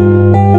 Thank you.